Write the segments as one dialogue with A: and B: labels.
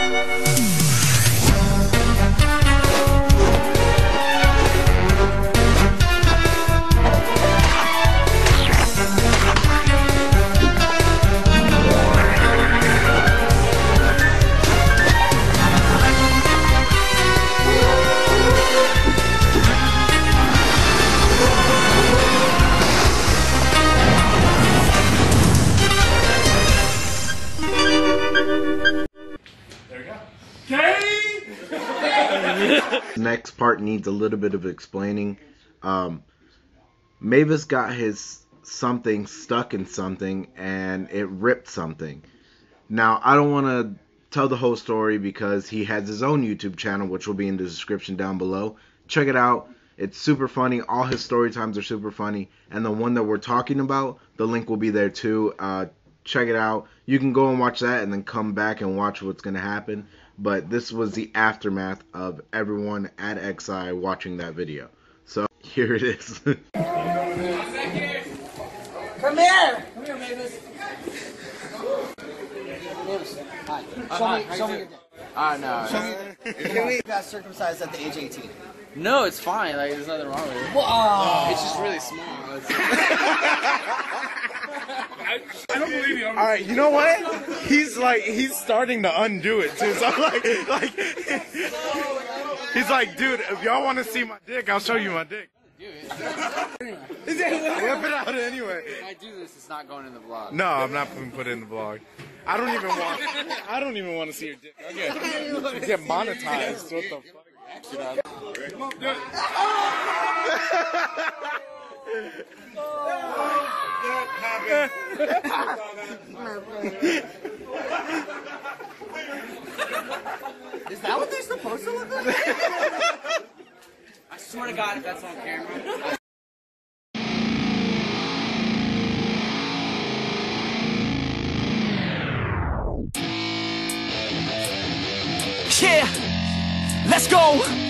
A: Música Next part needs a little bit of explaining. Um, Mavis got his something stuck in something and it ripped something. Now, I don't want to tell the whole story because he has his own YouTube channel, which will be in the description down below. Check it out. It's super funny. All his story times are super funny. And the one that we're talking about, the link will be there too. Uh, check it out. You can go and watch that and then come back and watch what's going to happen. But this was the aftermath of everyone at XI watching that video. So here it is.
B: Come here! Come here, Mavis. Mavis, hi. Show me, show me your dick.
C: Ah, no.
B: Show me your. Can we got circumcised at the age 18?
C: No, it's fine. Like, there's nothing wrong with it.
B: Whoa!
C: It's just really small. It's-
D: I don't believe you.
E: All right, you know what? He's like he's starting to undo it too. So I'm like, like he's like, dude, if y'all want to see my dick, I'll show you my dick. Whip it out anyway.
C: if I do this, it's not going in the vlog.
E: No, I'm not putting put it in the vlog. I don't even want. I don't even want to see your dick. I get, I get monetized. What the fuck?
B: Is that what they're supposed to look like?
C: I swear to God, if that's on camera.
F: Yeah, let's go.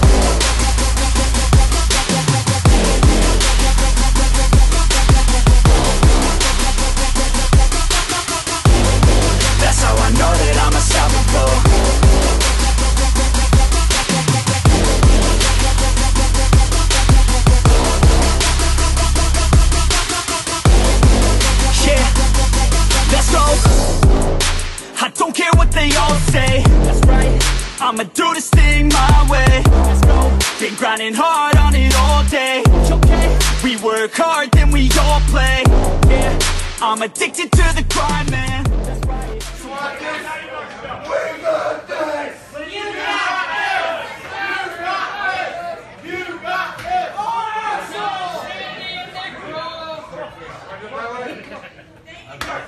F: Been grinding hard on it all day. Okay. We work hard, then we all play. Yeah. I'm addicted to the grind, man. That's right.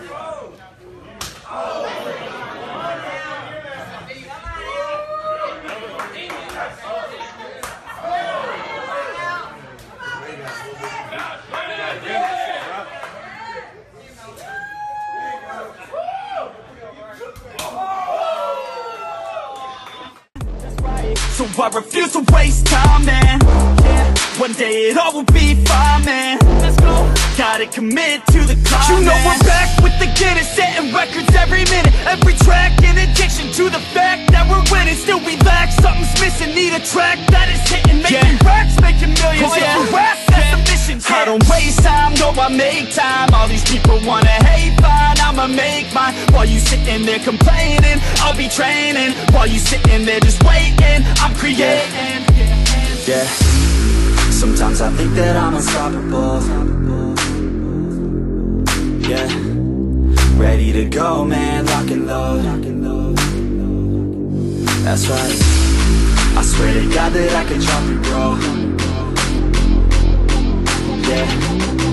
F: So I refuse to waste time, man. Yeah. One day it all will be fine, man. Let's go. Gotta commit to the climb. You know we're back with the Guinness, setting records every minute, every track. In addiction to the fact that we're winning, still we lack something's missing. Need a track that is hitting, making racks, making millions.
G: Oh, yeah.
F: yeah. Harass, that's the mission. I don't waste time, I make time. All these people wanna hate, fine, I'ma make mine. While you sitting there complaining, I'll be training. While you sitting there just waiting, I'm creating.
G: Yeah. Sometimes I think that I'm unstoppable. Yeah.
F: ready to go, man, lock and load That's right I swear to God that I can drop it, bro Yeah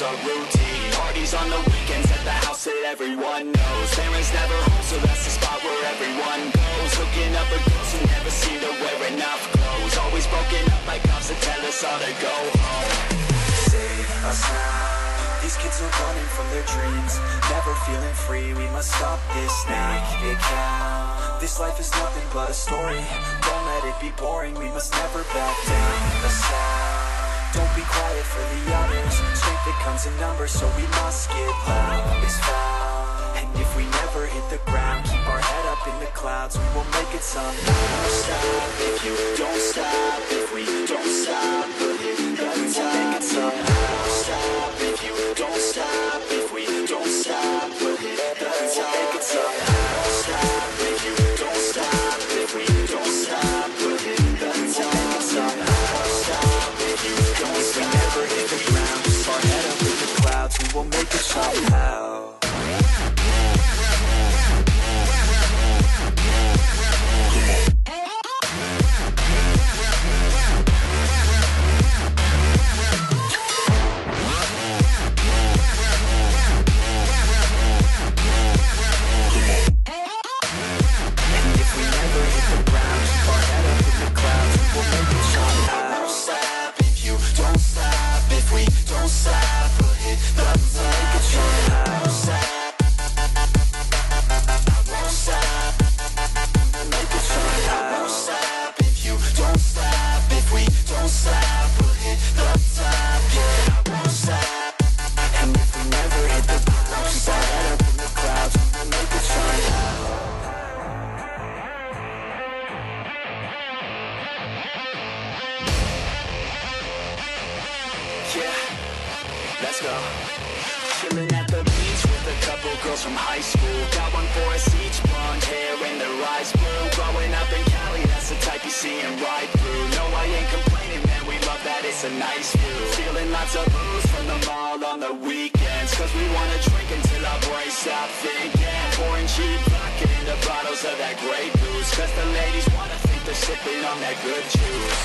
F: a routine. Parties on the weekends at the house that everyone knows. Parents never home so that's the spot where everyone goes. Hooking up with girls who never seem to wear enough clothes. Always broken up by cops that tell us all to go home. Save us now. These kids are running from their dreams. Never feeling free, we must stop this naked cow This life is nothing but a story. Don't let it be boring, we must never back down. The sound Don't be quiet for the others. Strength that comes in numbers, so we must get loud It's foul. And if we never hit the ground Keep our head up in the clouds, we will make it somehow Don't stop if you don't stop. If we don't stop, we'll hit the top We will make it somehow girls from high school. Got one for us each, blonde hair and their eyes blue. Growing up in Cali, that's the type you see and ride through. No, I ain't complaining, man. We love that it's a nice view. Feeling lots of booze from the mall on the weekends. Cause we wanna drink until our brains stop thinking. Pouring cheap vodka into bottles of that great booze. Cause the ladies wanna think they're sipping on that good juice.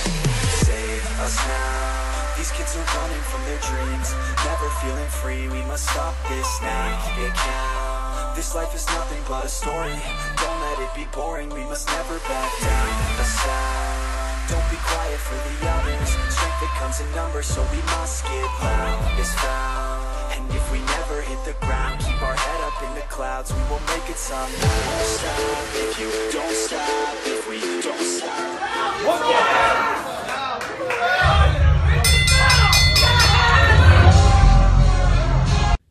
F: Save us now. These kids are running from their dreams. Never feeling free, we must stop this naked cow This life is nothing but a story. Don't let it be boring, we must never back down. The sound Don't be quiet for the others. Strength that comes in numbers, so we must get loud It's found And if we never hit the ground Keep our head up in the clouds, we will make it somehow Don't stop if you don't stop If we don't stop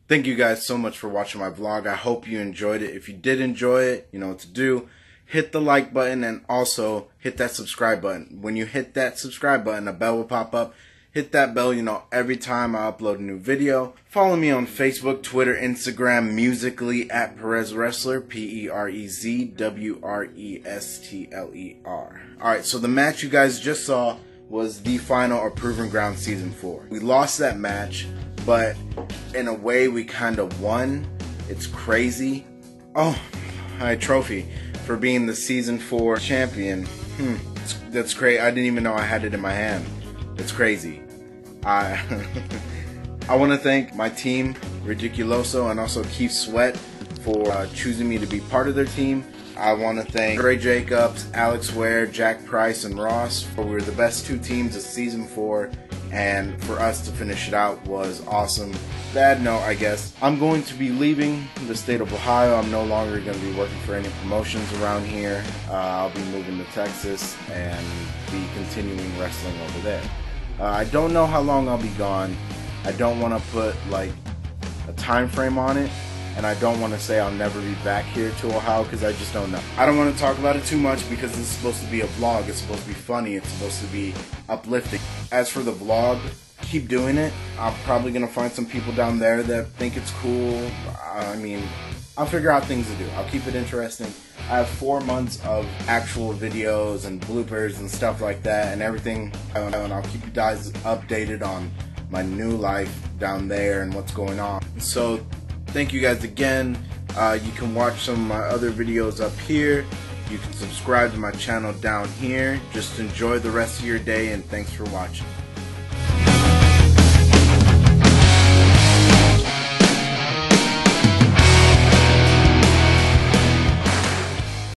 A: Thank you guys so much for watching my vlog. I hope you enjoyed it. If you did enjoy it, you know what to do. Hit the like button and also hit that subscribe button. When you hit that subscribe button, a bell will pop up. Hit that bell, you know, every time I upload a new video. Follow me on Facebook, Twitter, Instagram, Musical.ly at Perez Wrestler, P E R E Z W R E S T L E R. Alright, so the match you guys just saw was the final of Proven Ground Season 4. We lost that match, but in a way we kind of won. It's crazy. Oh, hi trophy for being the season four champion. Hmm, that's great. I didn't even know I had it in my hand. It's crazy. I I want to thank my team, Ridiculoso, and also Kef Sweat for uh, choosing me to be part of their team. I want to thank Dre Jacobs, Alex Weir, Jack Price, and Ross for we were the best two teams of season four, and for us to finish it out was awesome. Bad note, I guess. I'm going to be leaving the state of Ohio. I'm no longer going to be working for any promotions around here. Uh, I'll be moving to Texas and be continuing wrestling over there. Uh, I don't know how long I'll be gone. I don't want to put like a time frame on it and I don't want to say I'll never be back here to Ohio because I just don't know. I don't want to talk about it too much because is supposed to be a vlog. It's supposed to be funny. It's supposed to be uplifting. As for the vlog, keep doing it. I'm probably gonna find some people down there that think it's cool. I mean, I'll figure out things to do. I'll keep it interesting. I have four months of actual videos and bloopers and stuff like that and everything. And I'll keep you guys updated on my new life down there and what's going on. So thank you guys again. Uh, you can watch some of my other videos up here. You can subscribe to my channel down here. Just enjoy the rest of your day and thanks for watching.